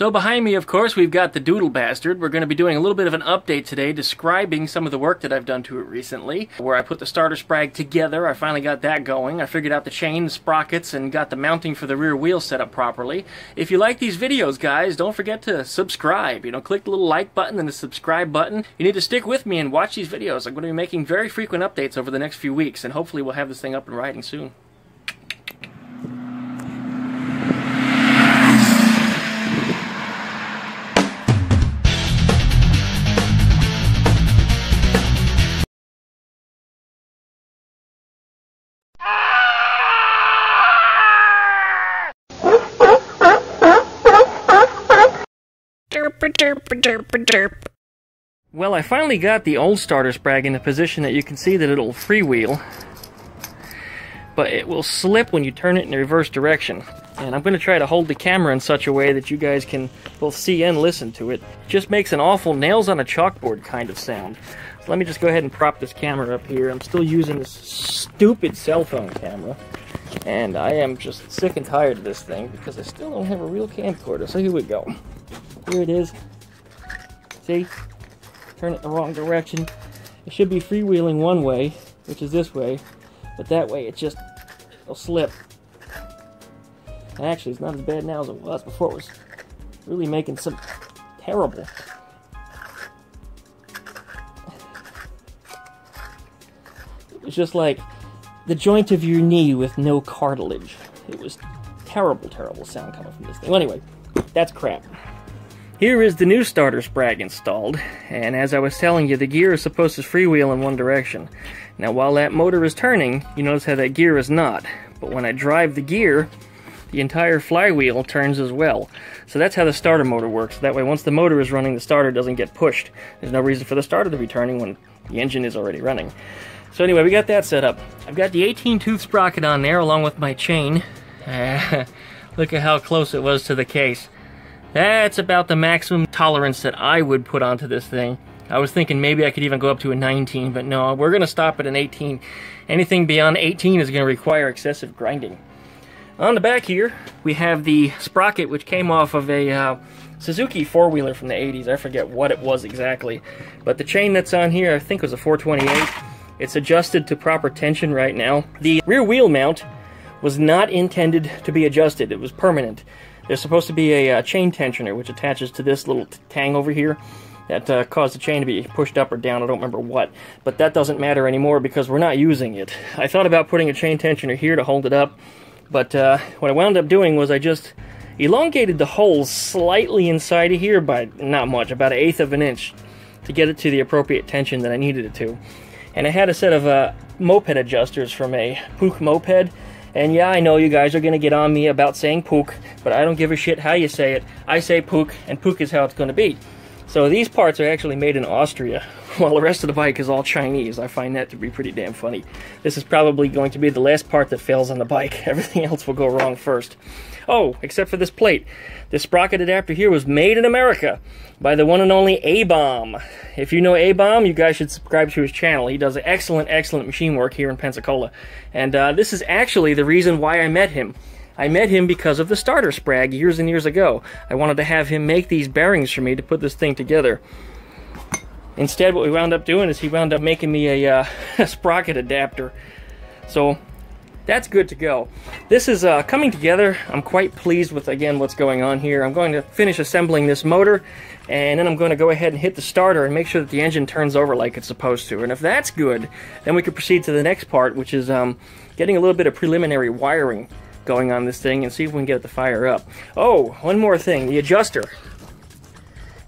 So behind me, of course, we've got the Doodle Bastard. We're going to be doing a little bit of an update today describing some of the work that I've done to it recently, where I put the starter sprag together. I finally got that going. I figured out the chain, sprockets, and got the mounting for the rear wheel set up properly. If you like these videos, guys, don't forget to subscribe. You know, click the little like button and the subscribe button. You need to stick with me and watch these videos. I'm going to be making very frequent updates over the next few weeks, and hopefully we'll have this thing up and riding soon. Well, I finally got the old starter sprag in a position that you can see that it'll freewheel, but it will slip when you turn it in the reverse direction. And I'm going to try to hold the camera in such a way that you guys can both see and listen to it. it just makes an awful nails on a chalkboard kind of sound. So let me just go ahead and prop this camera up here. I'm still using this stupid cell phone camera. And I am just sick and tired of this thing because I still don't have a real camcorder. So here we go. Here it is. See? Turn it the wrong direction. It should be freewheeling one way, which is this way, but that way it just will slip. And actually, it's not as bad now as it was before. It was really making some terrible. It was just like the joint of your knee with no cartilage. It was terrible, terrible sound coming from this thing. Anyway, that's crap. Here is the new starter sprag installed, and as I was telling you, the gear is supposed to freewheel in one direction. Now while that motor is turning, you notice how that gear is not, but when I drive the gear, the entire flywheel turns as well. So that's how the starter motor works. That way once the motor is running, the starter doesn't get pushed. There's no reason for the starter to be turning when the engine is already running. So anyway, we got that set up. I've got the 18 tooth sprocket on there along with my chain. Look at how close it was to the case. That's about the maximum tolerance that I would put onto this thing. I was thinking maybe I could even go up to a 19, but no, we're going to stop at an 18. Anything beyond 18 is going to require excessive grinding. On the back here, we have the sprocket, which came off of a uh, Suzuki four-wheeler from the 80s. I forget what it was exactly. But the chain that's on here, I think was a 428. It's adjusted to proper tension right now. The rear wheel mount was not intended to be adjusted. It was permanent. There's supposed to be a uh, chain tensioner which attaches to this little tang over here that uh, caused the chain to be pushed up or down. I don't remember what, but that doesn't matter anymore because we're not using it. I thought about putting a chain tensioner here to hold it up, but uh, what I wound up doing was I just elongated the holes slightly inside of here by not much, about an eighth of an inch, to get it to the appropriate tension that I needed it to. And I had a set of uh, moped adjusters from a Puch moped and yeah, I know you guys are going to get on me about saying Puch, but I don't give a shit how you say it. I say Puch, and Puch is how it's going to be. So these parts are actually made in Austria, while the rest of the bike is all Chinese. I find that to be pretty damn funny. This is probably going to be the last part that fails on the bike. Everything else will go wrong first. Oh, except for this plate. This sprocket adapter here was made in America by the one and only Abom. If you know Abom, you guys should subscribe to his channel. He does excellent, excellent machine work here in Pensacola. And uh, this is actually the reason why I met him. I met him because of the starter sprag years and years ago. I wanted to have him make these bearings for me to put this thing together. Instead, what we wound up doing is he wound up making me a, uh, a sprocket adapter. So that's good to go. This is uh, coming together. I'm quite pleased with, again, what's going on here. I'm going to finish assembling this motor, and then I'm going to go ahead and hit the starter and make sure that the engine turns over like it's supposed to. And if that's good, then we can proceed to the next part, which is um, getting a little bit of preliminary wiring going on this thing and see if we can get it to fire up. Oh, one more thing, the adjuster.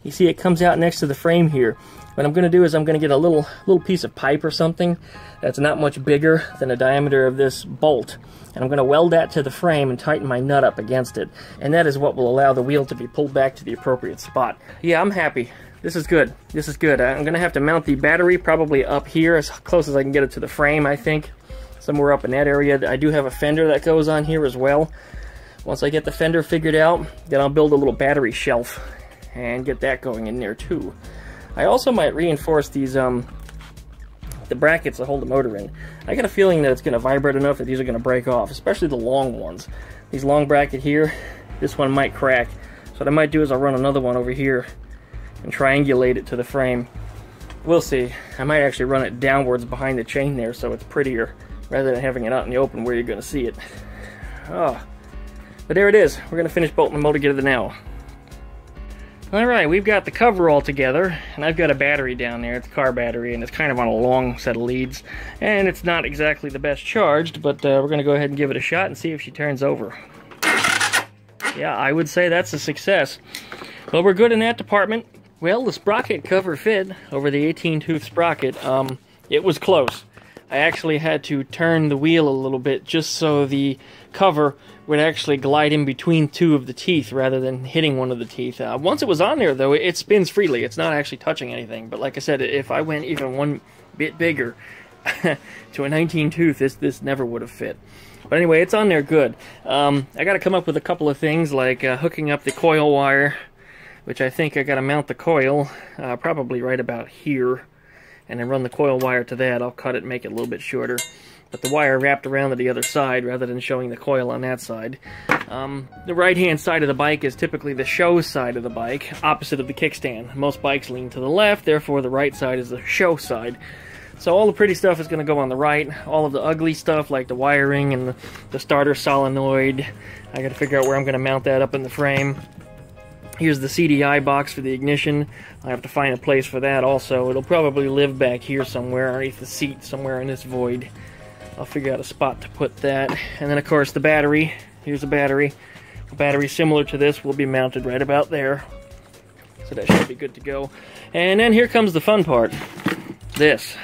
You see it comes out next to the frame here. What I'm going to do is I'm going to get a little little piece of pipe or something that's not much bigger than the diameter of this bolt. And I'm going to weld that to the frame and tighten my nut up against it. And that is what will allow the wheel to be pulled back to the appropriate spot. Yeah, I'm happy. This is good. This is good. I'm going to have to mount the battery probably up here as close as I can get it to the frame, I think. Somewhere up in that area. I do have a fender that goes on here as well. Once I get the fender figured out, then I'll build a little battery shelf and get that going in there too. I also might reinforce these um, the brackets that hold the motor in. I got a feeling that it's going to vibrate enough that these are going to break off, especially the long ones. These long bracket here, this one might crack. So what I might do is I'll run another one over here and triangulate it to the frame. We'll see. I might actually run it downwards behind the chain there so it's prettier rather than having it out in the open where you're going to see it. Oh. But there it is. We're going to finish bolting the motor together now. Alright, we've got the cover all together, and I've got a battery down there. It's a car battery, and it's kind of on a long set of leads. And it's not exactly the best charged, but uh, we're going to go ahead and give it a shot and see if she turns over. Yeah, I would say that's a success. Well, we're good in that department. Well, the sprocket cover fit over the 18-tooth sprocket. Um, it was close. I actually had to turn the wheel a little bit just so the cover would actually glide in between two of the teeth rather than hitting one of the teeth. Uh, once it was on there, though, it spins freely. It's not actually touching anything. But like I said, if I went even one bit bigger to a 19 tooth, this this never would have fit. But anyway, it's on there good. Um, I got to come up with a couple of things like uh, hooking up the coil wire, which I think I got to mount the coil uh, probably right about here and then run the coil wire to that. I'll cut it and make it a little bit shorter. But the wire wrapped around to the other side rather than showing the coil on that side. Um, the right-hand side of the bike is typically the show side of the bike, opposite of the kickstand. Most bikes lean to the left, therefore the right side is the show side. So all the pretty stuff is going to go on the right. All of the ugly stuff, like the wiring and the, the starter solenoid, I got to figure out where I'm going to mount that up in the frame. Here's the CDI box for the ignition. I have to find a place for that also. It'll probably live back here somewhere underneath the seat, somewhere in this void. I'll figure out a spot to put that. And then, of course, the battery. Here's a battery. A battery similar to this will be mounted right about there. So that should be good to go. And then here comes the fun part. This.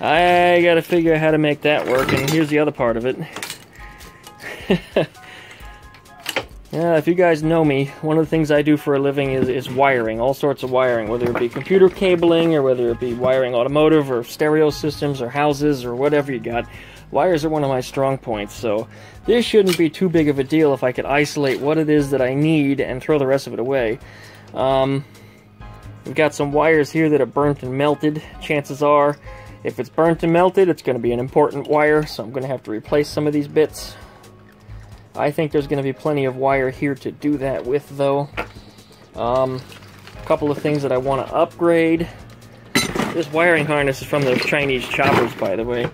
I gotta figure out how to make that work, and here's the other part of it. Yeah, if you guys know me, one of the things I do for a living is, is wiring, all sorts of wiring, whether it be computer cabling or whether it be wiring automotive or stereo systems or houses or whatever you got. Wires are one of my strong points, so this shouldn't be too big of a deal if I could isolate what it is that I need and throw the rest of it away. Um, we've got some wires here that are burnt and melted. Chances are, if it's burnt and melted, it's going to be an important wire, so I'm going to have to replace some of these bits. I think there's going to be plenty of wire here to do that with, though. Um, a couple of things that I want to upgrade. This wiring harness is from those Chinese choppers, by the way.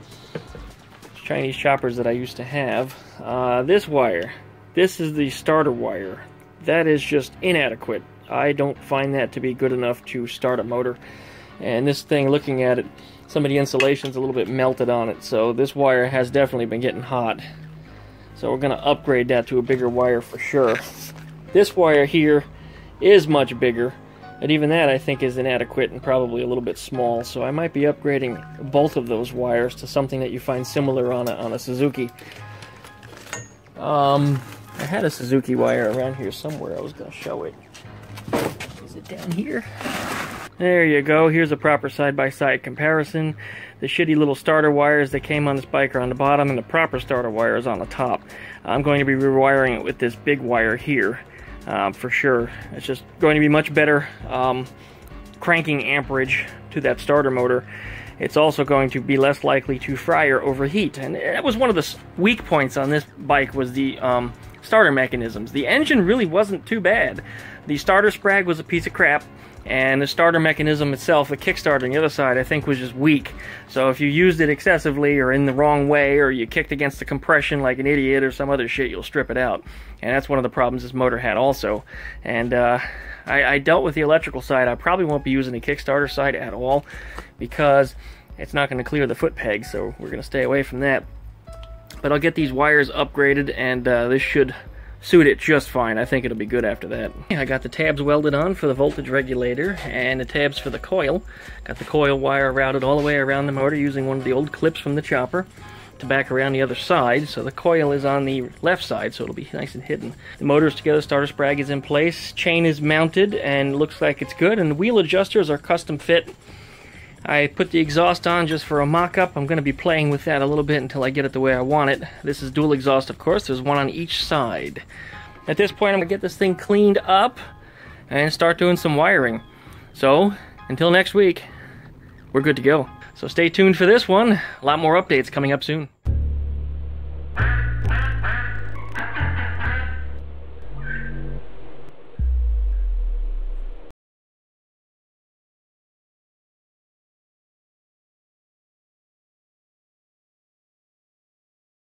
Chinese choppers that I used to have. Uh, this wire, this is the starter wire. That is just inadequate. I don't find that to be good enough to start a motor. And this thing, looking at it, some of the insulation's a little bit melted on it, so this wire has definitely been getting hot. So we're going to upgrade that to a bigger wire for sure. This wire here is much bigger, and even that I think is inadequate and probably a little bit small. So I might be upgrading both of those wires to something that you find similar on a, on a Suzuki. Um, I had a Suzuki wire around here somewhere. I was going to show it. Is it down here? There you go. Here's a proper side-by-side -side comparison. The shitty little starter wires that came on this bike are on the bottom, and the proper starter wire is on the top. I'm going to be rewiring it with this big wire here, um, for sure. It's just going to be much better um, cranking amperage to that starter motor. It's also going to be less likely to fry or overheat, and that was one of the weak points on this bike was the um, starter mechanisms. The engine really wasn't too bad. The starter sprag was a piece of crap, and the starter mechanism itself, the kickstarter on the other side, I think was just weak. So if you used it excessively or in the wrong way or you kicked against the compression like an idiot or some other shit, you'll strip it out. And that's one of the problems this motor had also. And uh, I, I dealt with the electrical side. I probably won't be using the kickstarter side at all because it's not going to clear the foot peg, so we're going to stay away from that. But I'll get these wires upgraded and uh, this should suit it just fine. I think it'll be good after that. I got the tabs welded on for the voltage regulator and the tabs for the coil. Got the coil wire routed all the way around the motor using one of the old clips from the chopper to back around the other side. So the coil is on the left side, so it'll be nice and hidden. The motor's together, starter sprag is in place, chain is mounted and looks like it's good, and the wheel adjusters are custom fit I put the exhaust on just for a mock-up. I'm going to be playing with that a little bit until I get it the way I want it. This is dual exhaust, of course. There's one on each side. At this point, I'm going to get this thing cleaned up and start doing some wiring. So, until next week, we're good to go. So stay tuned for this one. A lot more updates coming up soon.